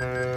Uh,